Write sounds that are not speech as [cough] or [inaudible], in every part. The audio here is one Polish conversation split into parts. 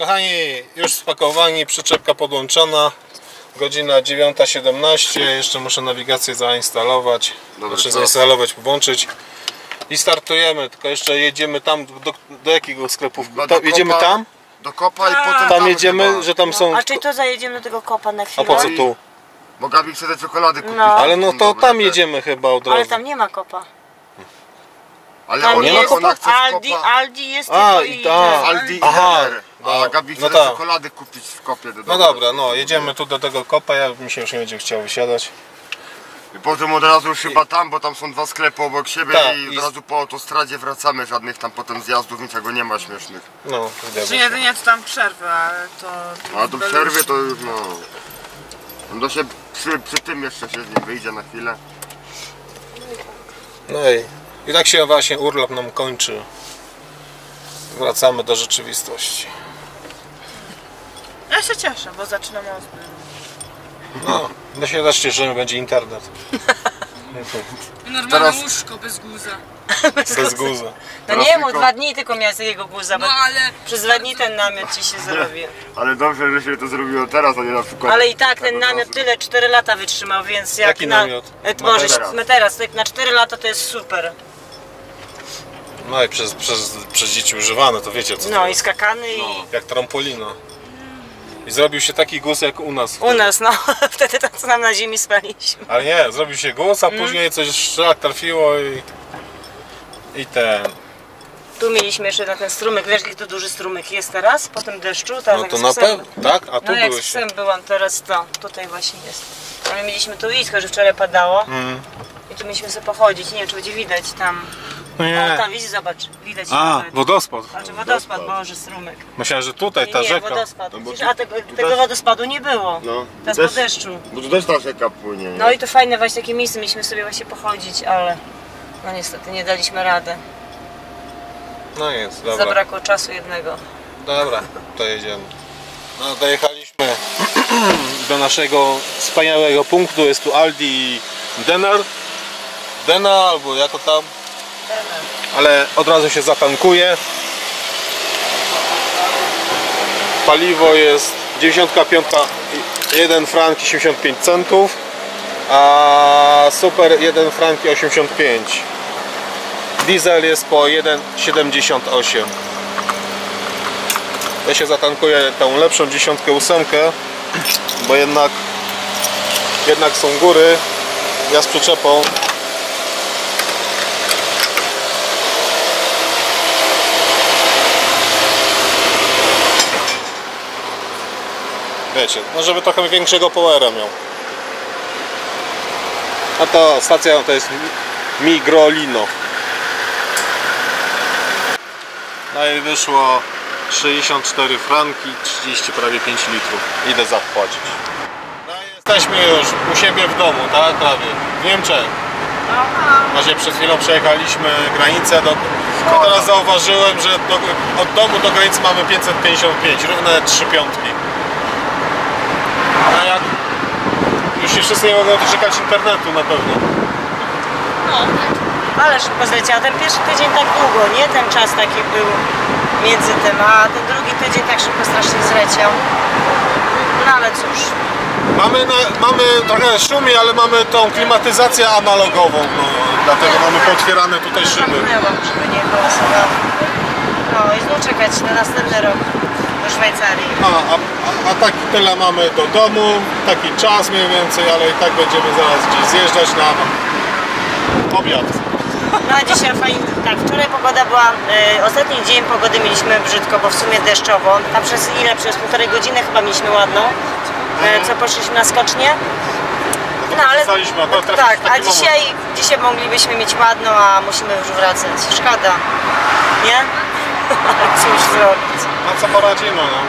Kochani, już spakowani, przyczepka podłączona. Godzina 9.17. Jeszcze muszę nawigację zainstalować. Dobry Znaczy zainstalować, podłączyć. I startujemy, tylko jeszcze jedziemy tam, do, do jakiego sklepu? Chyba To, do jedziemy kopa. tam? Do kopa i potem Tam jedziemy, chyba. że tam są... A czy to zajedziemy do tego kopa na A chwilę? po co tu? Bo Gabi chce te czekolady kupić. No. Ale no to tam jedziemy chyba od razu. Ale tam nie ma kopa. Ale Tam on, nie ma jest kopa? Aldi. Aldi jest A, tylko i i... Aldi i Aha. A No, Gabi chce no tak. czekolady kupić w kopie. Do No dobra, no jedziemy tu do tego kopa, ja mi się już nie będzie chciał wysiadać. I potem od razu już chyba tam, bo tam są dwa sklepy obok siebie Tak, i i- od razu po autostradzie wracamy. Żadnych tam potem zjazdów, niczego nie ma śmiesznych. No, zgadza Czy się. jedynie to tam przerwę, ale to... A do przerwy to już no... No to się przy, przy tym jeszcze się z nim wyjdzie na chwilę. No i, i tak się właśnie urlop nam kończy. Wracamy do rzeczywistości. Ja się cieszę, bo zaczynam ostry. No, no się też cieszymy, będzie internet. Normalne Teraz- łóżko bez guza. Bez guza. No Teraz nie, tylko- dwa dni tylko miałeś jego guza, bo No ale... przez dwa dni ten namiot ci się zrobił. Ale dobrze, że się to zrobiło teraz, a nie na przykład... Ale i tak ten tego namiot czasu. tyle 4 lata wytrzymał, więc jak Jaki na... namiot? E, Boże, Materac. to jak na 4 lata to jest super. No i przez, przez, przez dzieci używane, to wiecie co to No i jest. skakany i... No, jak trampolina. I zrobił się taki guz jak u nas. U nas, no, [laughs] wtedy tam co nam na ziemi spaliśmy. Ale nie, zrobił się Mm. a później coś szlak trafiło i... I ten... Tu mieliśmy jeszcze na ten strumyk, wiesz jaki to duży strumyk jest teraz, po tym deszczu? Tak, No to na pewno, tak? A tu No jak byłeś. byłam teraz, to tutaj właśnie jest. Ale mieliśmy tu iść, tylko że wczoraj padało Mm. Tu mieliśmy sobie pochodzić, nie wiem czy będzie widać tam. No O, nie. tam widzisz, zobacz, widać. A, nawet. wodospad. Znaczy wodospad, Boże, strumyk. Myślałem, że tutaj Nie, ta nie, rzeka. wodospad. No bo Widzisz, tu- a tego, tu tego też- wodospadu nie było. No, Teraz po deszczu. Bo tu też ta rzeka płynie. nie? No i to fajne właśnie takie miejsce, mieliśmy sobie właśnie pochodzić, ale no niestety nie daliśmy rady. No jest, dobra. Zabrakło czasu jednego. Dobra, to jedziemy. No, dojechaliśmy [clears throat] do naszego wspaniałego punktu. Jest tu Aldi i Denner. Dena albo jako tam. Ale od razu się zatankuje. Paliwo jest 95, 1 frank i 75 centów. A super 1 frank i 85. Diesel jest po 1,78. Ja się zatankuję tą lepszą dziesiątkę ósemkę, bo jednak jednak są góry. Ja z przyczepą. Wiecie, no żeby trochę większego powera miał. A to stacja to jest Migrolino. No i wyszło 64 franki, 30 prawie 5 litrów. Idę zapłacić. No jesteśmy już u siebie w domu, tak? Prawie. W Niemczech. Właśnie przed chwilą przejechaliśmy granicę. Do... No teraz zauważyłem, że do... od domu do granicy mamy 555, równe 3 piątki. A jak już się wszyscy nie mogą doczekać internetu na pewno. Ale szybko zleciał. Ten pierwszy tydzień tak długo, nie? Ten czas taki był między tym, a ten drugi tydzień tak szybko strasznie zleciał. No ale cóż. Mamy, na, mamy trochę szumi, ale mamy tą klimatyzację analogową, no, dlatego mamy potwierane tutaj szyby. Zamknęłam, żeby nie hałasowało. No i znów czekać na następny rok do Szwajcarii. A, a, a, tak tyle mamy do domu, taki czas mniej więcej, ale i tak będziemy zaraz gdzieś zjeżdżać na obiad. No a dzisiaj fajnie, tak, wczoraj pogoda była, y, ostatni dzień pogody mieliśmy brzydko, bo w sumie deszczowo. Tam przez ile? Przez półtorej godziny chyba mieliśmy ładną, y, co poszliśmy na skocznie. No ale teraz tak, a dzisiaj, dzisiaj moglibyśmy mieć ładną, a musimy już wracać. Szkoda, nie? Cóż zrobić. No co poradzimy, no.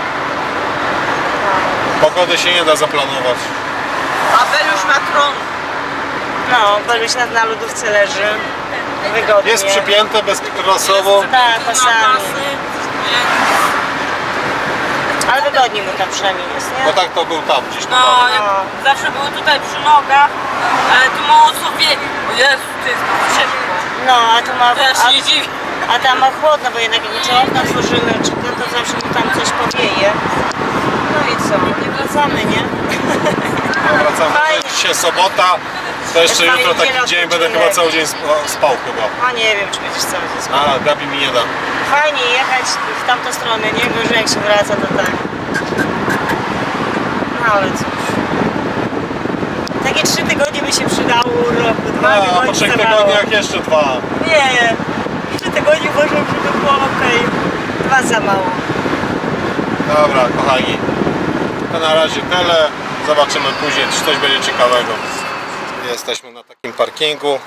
Pogody się nie da zaplanować. A Beluś Macron. No, Beluś na, na lodówce leży, wygodnie. Jest przypięte bezkrasowo. Tak, pasami. Pasy, Ale wygodnie mu tam przynajmniej jest, nie? Bo tak to był tam gdzieś na No, jak zawsze były tutaj przy nogach, ale tu mało co wie. O Jezu, to jest ciepło. No, a tu ma... A, nie dziwię. A tam chłodno, bo jednak trzeba okna otworzymy, czy no to zawsze mu tam coś powieje. No i co? I wracamy, nie? No, wracamy. Fajnie. Dzisiaj sobota, to jeszcze Fajnie, jutro taki dzień, będę chyba cały dzień sp- spał chyba. A nie wiem, czy będziesz cały dzień spał. A, Gabi mi nie da. Fajnie jechać w tamtą stronę, nie? Gorzej jak się wraca, to tak. No ale cóż. Takie trzy tygodnie by się przydało, urlop, dwa po tygodnie trzech za mało. tygodniach jeszcze dwa. Nie, trzy tygodnie uważam, żeby było okej. Dwa za mało. Dobra, kochani. To na razie tyle. Zobaczymy później, czy coś będzie ciekawego. Jesteśmy na takim parkingu.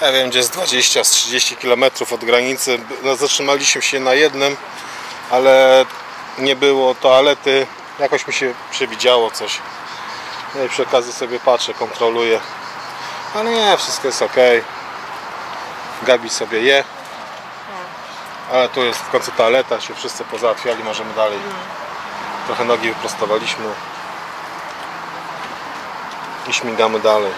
Ja wiem, gdzie jest 20 z 30 km od granicy. No, Zatrzymaliśmy się na jednym, ale nie było toalety. Jakoś mi się przewidziało coś. No i przy okazji sobie patrzę, kontroluję. Ale nie, wszystko jest ok. Gabi sobie je. Ale tu jest w końcu toaleta, się wszyscy pozałatwiali, możemy dalej. Trochę nogi wyprostowaliśmy. I śmigamy dalej.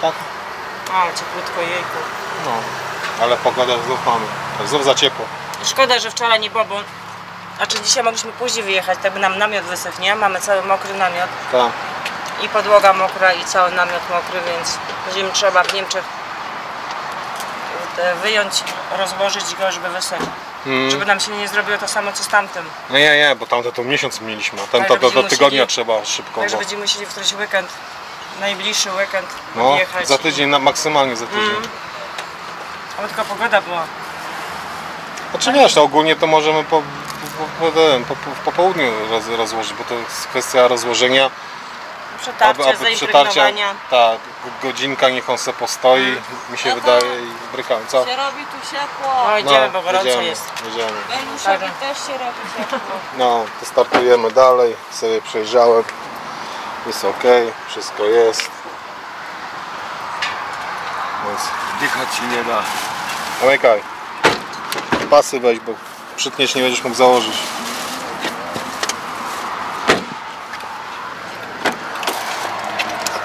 Tak? A, cieplutko jejku. No. Ale pogoda znów mamy. Znów za ciepło. Szkoda, że wczoraj nie było, bo... Znaczy dzisiaj mogliśmy później wyjechać, tak by nam namiot wysechł, nie? Mamy cały mokry namiot Tak. I podłoga mokra i cały namiot mokry, więc będziemy trzeba w Niemczech e, wyjąć, rozłożyć go, żeby wysechł. Mm. Żeby nam się nie zrobiło to samo co z tamtym. No nie, nie, bo tamte to miesiąc mieliśmy, a ten Tak, to do, do tygodnia musieli- trzeba szybko. Także Bo, będziemy musieli w któryś weekend, najbliższy weekend no, jechać. za tydzień, na, maksymalnie za tydzień. Mm. Ale tylko pogoda była. Znaczy wiesz, to ogólnie to możemy po, po, po, po, po, po południu roz, rozłożyć, bo to jest kwestia rozłożenia. Przetarcia, zaimpregnowania. tak, godzinka niech on se postoi, mi się No wydaje i brykamy. Co? Się robi tu ciepło. No idziemy, bo gorąco jedziemy, jest. Jedziemy. Beluszowi Tak. też się robi ciepło. No, to startujemy dalej, sobie przejrzałem. Jest ok, wszystko jest. Więc Dychać się nie da. zamykaj. Pasy weź, bo przytniesz nie będziesz mógł założyć.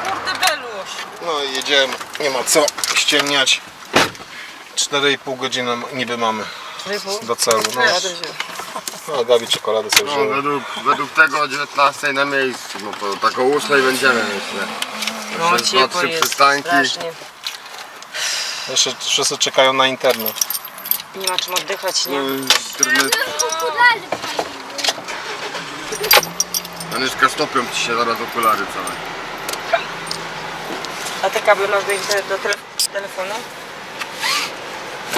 Kurde Beluś. I jedziemy. Nie ma co ściemniać. 4,5 godziny niby mamy do celu. No, no Gabi czekoladę sobie No, według, według tego o 19 na miejscu, no to tak o 8 będziemy myślę. No ciepło trzy jest przystanki. strasznie. Jeszcze wszyscy czekają na internet. Nie ma czym oddychać, nie? No, internet. Anyszka stopią ci się zaraz okulary całe. A te kable masz do, do tele telefonu?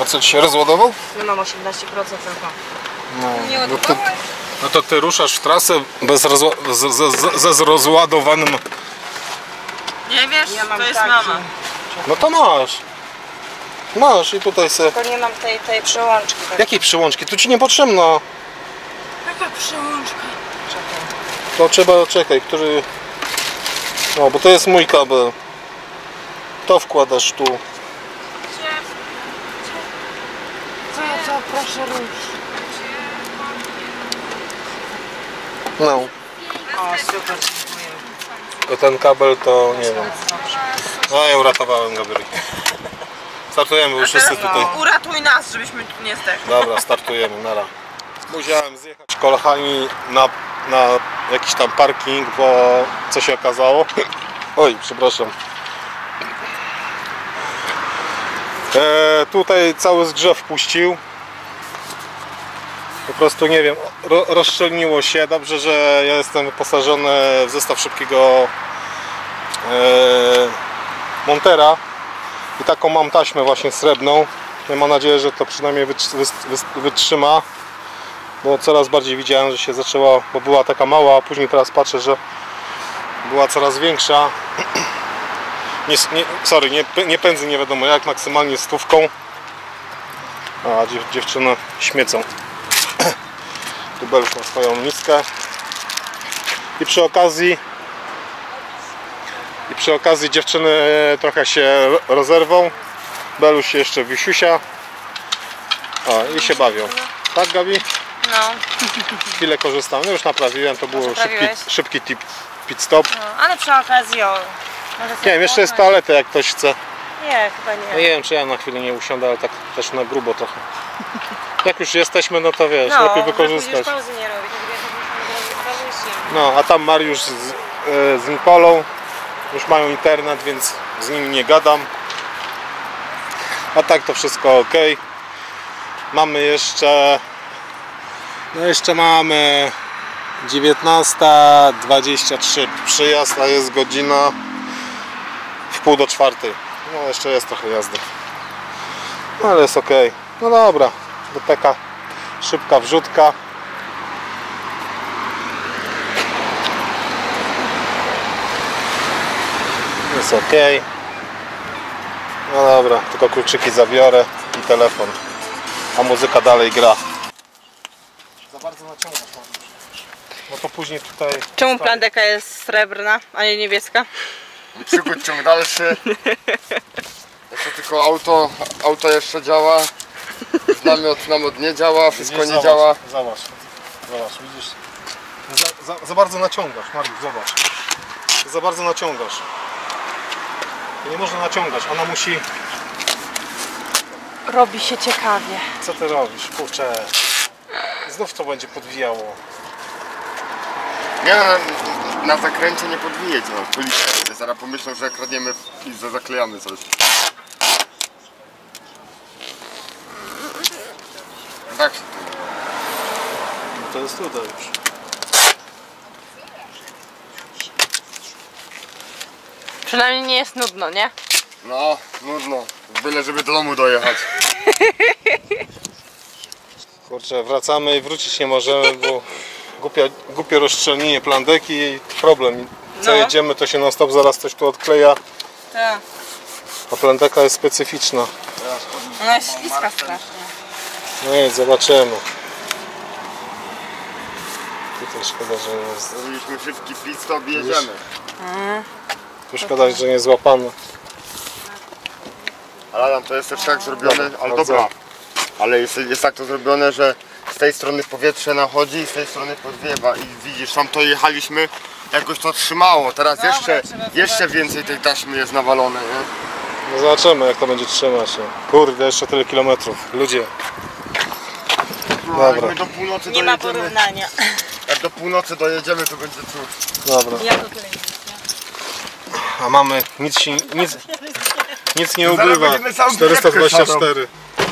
A co ci się rozładował? No mam 18% tylko. No, Nie no, to, no to ty ruszasz w trasę bez rozła z, z, z, z rozładowanym. Nie wiesz, Ja to jest taki. mama. No to masz. Masz i tutaj se. Tylko nie mam tej, tej przełączki. Tak. Jakiej przyłączki? Tu ci niepotrzebna. Jaka przełączka. Czekaj. To trzeba, czekaj, który... No, bo to jest mój kabel. To wkładasz tu. Co, co, proszę rusz. No. O, super, dziękuję. To ten kabel to nie wiem. No ja uratowałem Gabriel. Startujemy, bo już wszyscy tutaj. Uratuj nas, żebyśmy tu nie zdechli. Dobra, startujemy, nara. Musiałem zjechać kochani na, na jakiś tam parking, bo co się okazało? Oj, przepraszam. E, tutaj cały zgrzew puścił. Po prostu nie wiem, ro, rozszczelniło się. Dobrze, że ja jestem wyposażony w zestaw szybkiego e, Montera i taką mam taśmę właśnie srebrną. Ja mam nadzieję, że to przynajmniej wytrzyma, bo coraz bardziej widziałem, że się zaczęła, bo była taka mała, a później teraz patrzę, że była coraz większa. [clears throat] Nie, nie, sorry, nie, nie pędzy nie wiadomo jak, maksymalnie stówką. A dziew, dziewczyny śmiecą. Tu Belusz ma swoją miskę. I przy okazji i przy okazji dziewczyny trochę się rozerwą. Beluś się jeszcze wysiusia. O, i się bawią. Tak, Gabi? No, Chwilę korzystam. No już naprawiłem, to był szybki, szybki tip, pit stop. no, ale przy okazji o... Nie wiem, jeszcze jest toaleta jak ktoś chce. Nie, chyba No nie. nie wiem, czy ja na chwilę nie usiądę, ale tak też na grubo trochę. [laughs] Jak już jesteśmy, no to wiesz, No, lepiej wykorzystać. nie robić. No, a tam Mariusz z, e, z Nikolą już mają internet, więc z nimi nie gadam. A tak to wszystko ok. Mamy jeszcze. No jeszcze mamy 19.23 przyjazd, a jest godzina pół do czwartej. No jeszcze jest trochę jazdy. No ale jest ok. No dobra, to taka szybka wrzutka. Jest ok. No dobra, tylko kluczyki zabiorę i telefon. A muzyka dalej gra. Za bardzo naciągasz No to później tutaj. Czemu plandeka jest srebrna, a nie niebieska? Przygód ciąg dalszy. Jeszcze tylko auto, auto jeszcze działa. Namiot, namiot nie działa, wszystko Widzisz, nie zobacz, działa. Zobacz, zobacz, widzisz. Za, za, za bardzo naciągasz, Mariusz, zobacz. Za bardzo naciągasz. To nie można naciągać, ona musi. Robi się ciekawie. Co ty robisz? Kurczę. Znów to będzie podwijało. Nie, na, zakręcie nie podwijeć, no. Policja jedzie. Zaraz pomyślą, że kradniemy i za- zaklejamy coś. Tak się tu. To jest tutaj już. Przynajmniej nie jest nudno, nie? No, nudno. Byle, żeby do domu dojechać. Kurczę, wracamy i wrócić nie możemy, bo głupia, głupie rozszczelnienie plandeki i problem. Co No. jedziemy, to się non stop zaraz coś tu odkleja, Tak. a plandeka jest specyficzna. Ona jest śliska strasznie. No i zobaczymy. Tutaj szkoda, że nie jest. Zrobiliśmy szybki pit stop i jedziemy. Tu szkoda, że nie złapano. Ale Adam, to jest też tak zrobione, Dobra, ale dobra. Ale jest, jest tak to zrobione, że tej strony powietrze nachodzi i z tej strony podwiewa i widzisz, tam to jechaliśmy, jakoś to trzymało, teraz jeszcze, jeszcze więcej tej taśmy jest nawalone, nie? No zobaczymy jak to będzie trzymać. no. Kurde, jeszcze tyle kilometrów. Ludzie. No, jak Dobra. my do północy Nie ma dojedziemy, porównania. jak do północy dojedziemy, to będzie cud. Dobra. Ja to tyle. A mamy nic się, nic, nic nie Zaraz ubywa. będziemy całą 424.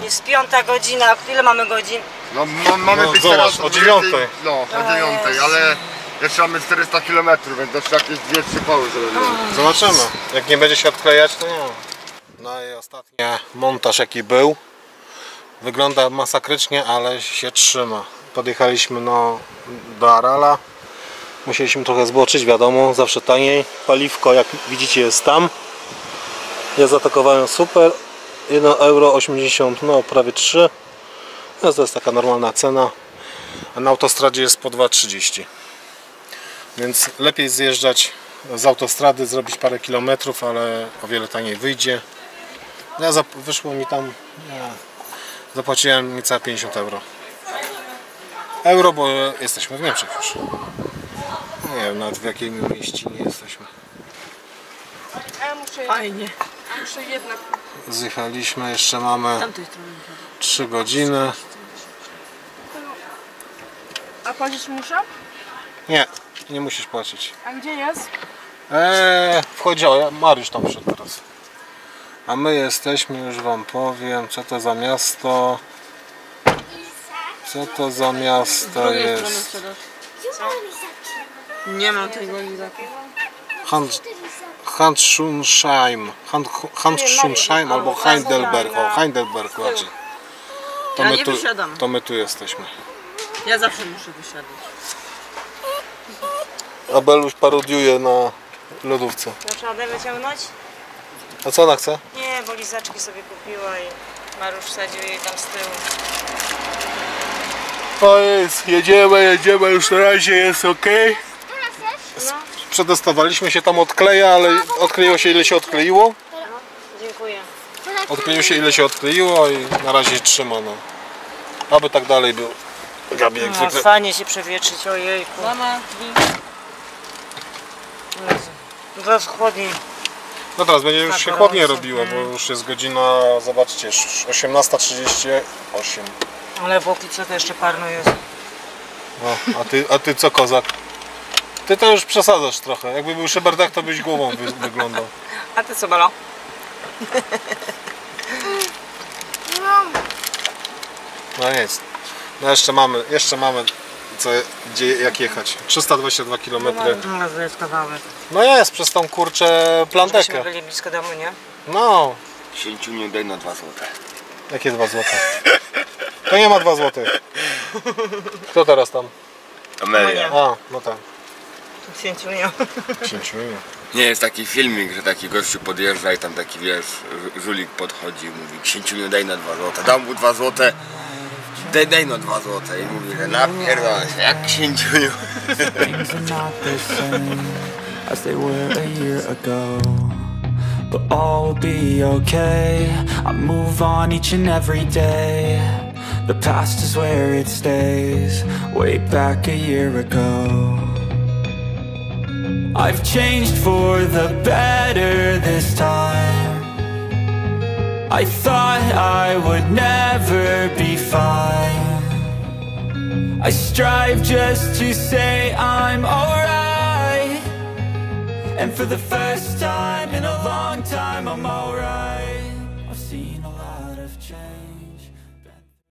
Jest piąta godzina, a ile mamy godzin? No, no mamy No, być zobacz, teraz o 20 dziewiątej. No, o O dziewiątej, Jezu. ale jeszcze mamy 400 km, więc jeszcze jakieś 2-3 pały zrobimy. Zobaczymy. Jak nie będzie się odklejać, to nie. No i ostatni montaż jaki był. Wygląda masakrycznie, ale się trzyma. Podjechaliśmy no, do Arala. Musieliśmy trochę zboczyć, wiadomo, zawsze taniej. Paliwko, jak widzicie, jest tam. Ja zaatakowałem super. 1 euro 80, no prawie 3. No, to jest taka normalna cena. A na autostradzie jest po 2,30. Więc lepiej zjeżdżać z autostrady, zrobić parę kilometrów, ale o wiele taniej wyjdzie. Ja wyszło mi tam, nie, zapłaciłem niecałe 50 euro. Euro, bo jesteśmy w Niemczech już. Nie wiem nawet w jakiej mieścinie jesteśmy. Fajnie. Muszę jednak Zjechaliśmy, jeszcze mamy tamtej strony. 3 godziny. A płacić muszę? Nie, nie musisz płacić. A gdzie jest? Eee, wchodzi, o, ja- Mariusz tam wszedł teraz. A my jesteśmy, już wam powiem, co to za miasto. Co to za miasto jest? Nie mam tego lizaku. Hand, Handschunsheim. Hand, Handschunsheim albo Heidelberg. O, Heidelberg raczej. To Ja my, nie tu, wysiadam. to my tu jesteśmy. Ja zawsze muszę wysiadać. A Beluś parodiuje na lodówce. Muszę radę wyciągnąć? A co ona chce? Nie, bo lizaczki sobie kupiła i Marusz wsadził jej tam z tyłu. To jest, jedziemy, jedziemy, już na razie jest ok. Przetestowaliśmy się tam odkleja, ale odkleiło się ile się odkleiło. Dziękuję. Odkleiło się ile się odkleiło i na razie trzyma. No. Aby tak dalej było. Gabi jak No, zwykle. fajnie się przewietrzyć, ojejku. Mama, Jezu. Zaraz chłodniej. No teraz będzie już się gorąco. robiło, bo już jest godzina, zobaczcie, 18.38. Ale w opice to jeszcze parno jest. No, a ty, a ty co kozak? Ty to już przesadzasz trochę. Jakby był szeberdak, to byś głową wy, wyglądał. A ty co, Belo? No nic. No jeszcze mamy, jeszcze mamy co, gdzie, jak jechać. 322 km. No, to jest kawałek. No jest, przez tą kurczę plantekę. byli blisko domu, nie? No, Księciuniu daj na dwa złote. jakie 2 złote? To nie ma 2 złote. Kto teraz tam? Amelia. A, no tak. Święciuniu. Księciuniu. Nie, jest taki filmik, że taki gościu podjeżdża i tam taki, wiesz, żulik podchodzi i mówi Księciuniu daj na dwa złote. Dam mu dwa złote. Daj, daj no dwa złote. I mówi, że napierdolę się, jak the same as they were a year ago. But all will be okay. I move on each and every day. The past is where it stays, way back a year ago. I've changed for the better this time. I thought I would never be fine. I strive just to say I'm alright. And for the first time in a long time, I'm alright.